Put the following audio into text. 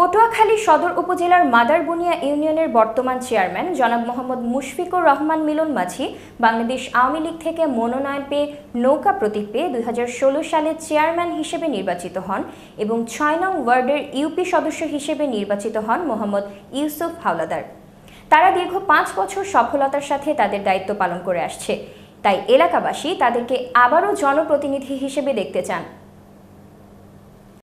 পটুয়াখালী সদর উপজেলার মাদারবুনিয়া ইউনিয়নের বর্তমান চেয়ারম্যান জনাব মোহাম্মদ মুশফিকুর রহমান মিলন মাঝি বাংলাদেশ আওয়ামী লীগ থেকে মনোনয়ন পেয়ে নৌকা প্রতীক পেয়ে দুই সালে চেয়ারম্যান হিসেবে নির্বাচিত হন এবং ছয় নং ওয়ার্ডের ইউপি সদস্য হিসেবে নির্বাচিত হন মোহাম্মদ ইউসুফ হাওলাদার। তারা দীর্ঘ পাঁচ বছর সফলতার সাথে তাদের দায়িত্ব পালন করে আসছে। তাই এলাকাবাসী তাদেরকে আবারও জনপ্রতিনিধি হিসেবে দেখতে চান।